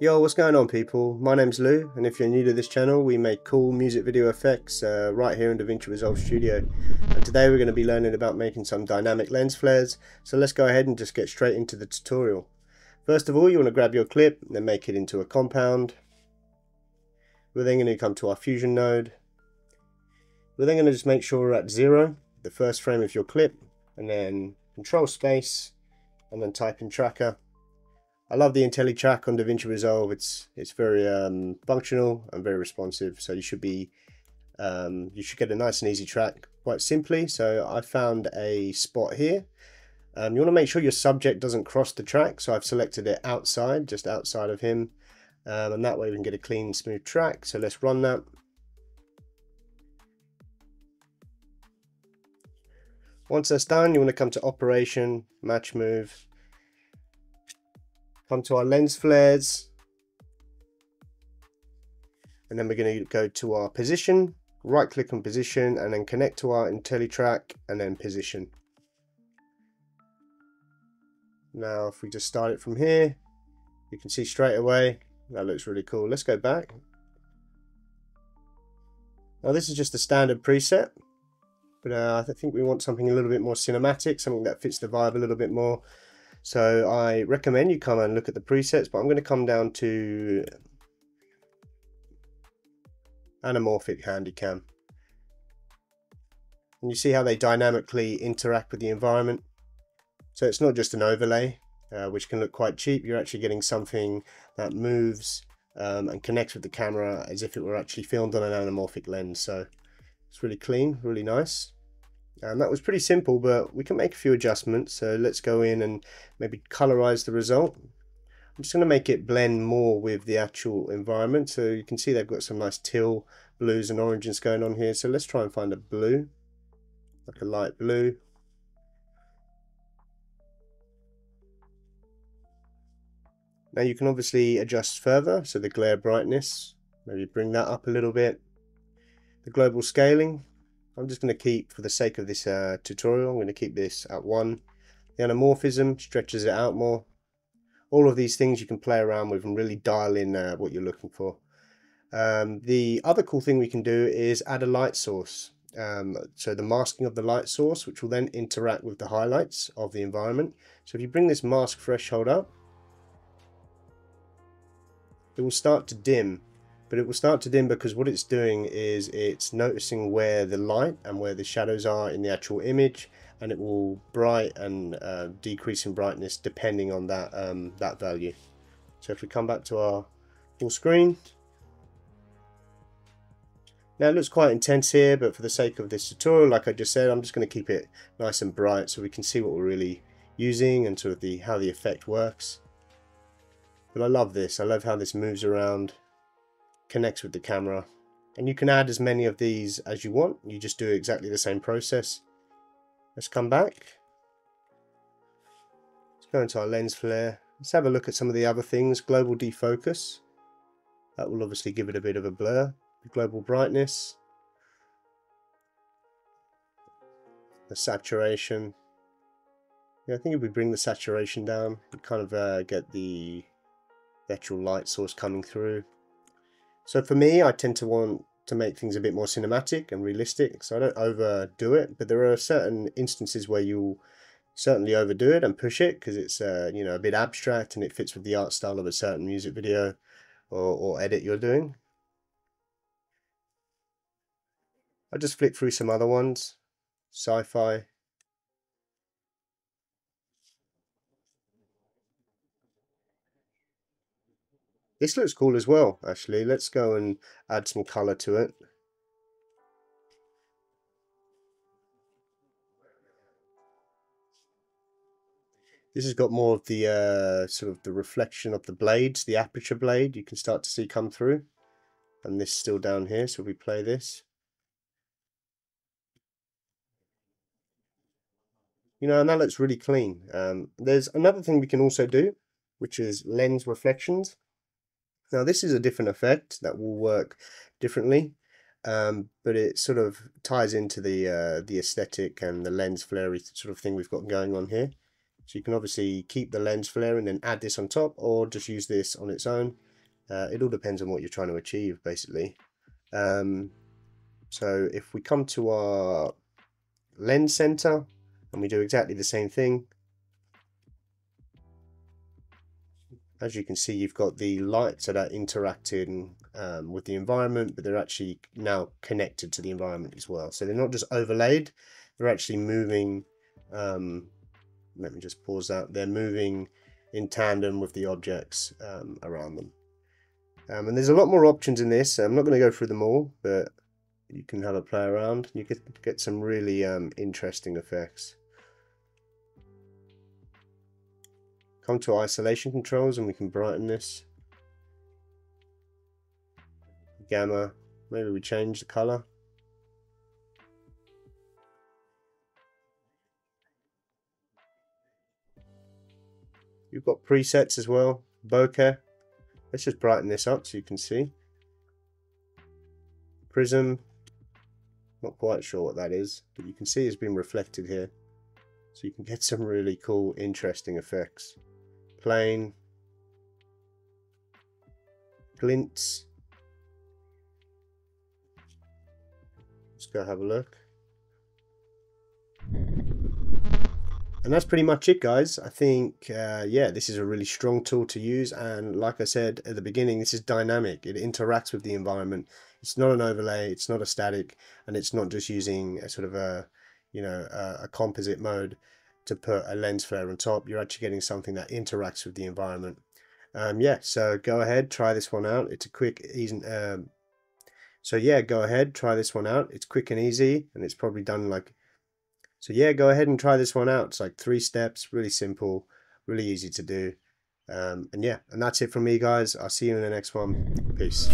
Yo, what's going on people? My name's Lou, and if you're new to this channel, we make cool music video effects uh, right here in DaVinci Resolve Studio. And today we're going to be learning about making some dynamic lens flares, so let's go ahead and just get straight into the tutorial. First of all, you want to grab your clip, and then make it into a compound. We're then going to come to our fusion node. We're then going to just make sure we're at zero, the first frame of your clip, and then control space, and then type in tracker I love the IntelliTrack on DaVinci Resolve. It's it's very um, functional and very responsive. So you should be um, you should get a nice and easy track quite simply. So I found a spot here. Um, you want to make sure your subject doesn't cross the track. So I've selected it outside, just outside of him. Um, and that way we can get a clean, smooth track. So let's run that. Once that's done, you want to come to Operation, Match Move, come to our lens flares. And then we're going to go to our position right click on position and then connect to our IntelliTrack and then position. Now if we just start it from here you can see straight away that looks really cool. Let's go back. Now this is just a standard preset but uh, I think we want something a little bit more cinematic something that fits the vibe a little bit more so I recommend you come and look at the presets, but I'm going to come down to anamorphic handycam. And you see how they dynamically interact with the environment. So it's not just an overlay, uh, which can look quite cheap. You're actually getting something that moves um, and connects with the camera as if it were actually filmed on an anamorphic lens. So it's really clean, really nice. And that was pretty simple, but we can make a few adjustments. So let's go in and maybe colorize the result. I'm just going to make it blend more with the actual environment. So you can see they've got some nice teal blues and oranges going on here. So let's try and find a blue, like a light blue. Now you can obviously adjust further, so the glare brightness, maybe bring that up a little bit. The global scaling, I'm just going to keep, for the sake of this uh, tutorial, I'm going to keep this at 1. The anamorphism stretches it out more. All of these things you can play around with and really dial in uh, what you're looking for. Um, the other cool thing we can do is add a light source. Um, so the masking of the light source, which will then interact with the highlights of the environment. So if you bring this mask threshold up, it will start to dim but it will start to dim because what it's doing is it's noticing where the light and where the shadows are in the actual image and it will bright and uh, decrease in brightness depending on that um, that value. So if we come back to our full screen. Now it looks quite intense here but for the sake of this tutorial like I just said I'm just going to keep it nice and bright so we can see what we're really using and sort of the how the effect works. But I love this. I love how this moves around connects with the camera. And you can add as many of these as you want. You just do exactly the same process. Let's come back. Let's go into our lens flare. Let's have a look at some of the other things. Global defocus. That will obviously give it a bit of a blur. The global brightness. The saturation. Yeah, I think if we bring the saturation down, we kind of uh, get the, actual light source coming through. So for me, I tend to want to make things a bit more cinematic and realistic, so I don't overdo it. But there are certain instances where you'll certainly overdo it and push it because it's uh, you know a bit abstract and it fits with the art style of a certain music video or, or edit you're doing. I'll just flick through some other ones. Sci-fi, This looks cool as well, actually. Let's go and add some colour to it. This has got more of the uh, sort of the reflection of the blades, the aperture blade you can start to see come through. And this still down here, so we play this. You know, and that looks really clean. Um, there's another thing we can also do, which is lens reflections. Now this is a different effect that will work differently, um, but it sort of ties into the uh, the aesthetic and the lens flare sort of thing we've got going on here. So you can obviously keep the lens flare and then add this on top or just use this on its own. Uh, it all depends on what you're trying to achieve, basically. Um, so if we come to our lens center and we do exactly the same thing, as you can see, you've got the lights that are interacting um, with the environment, but they're actually now connected to the environment as well. So they're not just overlaid, they're actually moving. Um, let me just pause that. They're moving in tandem with the objects um, around them. Um, and there's a lot more options in this. I'm not going to go through them all, but you can have a play around. You get, get some really um, interesting effects. Come to isolation controls and we can brighten this. Gamma, maybe we change the color. You've got presets as well, bokeh. Let's just brighten this up so you can see. Prism, not quite sure what that is, but you can see it's been reflected here. So you can get some really cool, interesting effects plane, glints. Let's go have a look. And that's pretty much it guys. I think, uh, yeah, this is a really strong tool to use. And like I said at the beginning, this is dynamic. It interacts with the environment. It's not an overlay. It's not a static. And it's not just using a sort of a, you know, a, a composite mode to put a lens flare on top. You're actually getting something that interacts with the environment. Um, yeah, so go ahead, try this one out. It's a quick, easy. Um, so yeah, go ahead, try this one out. It's quick and easy, and it's probably done like. So yeah, go ahead and try this one out. It's like three steps, really simple, really easy to do. Um, and yeah, and that's it from me, guys. I'll see you in the next one. Peace.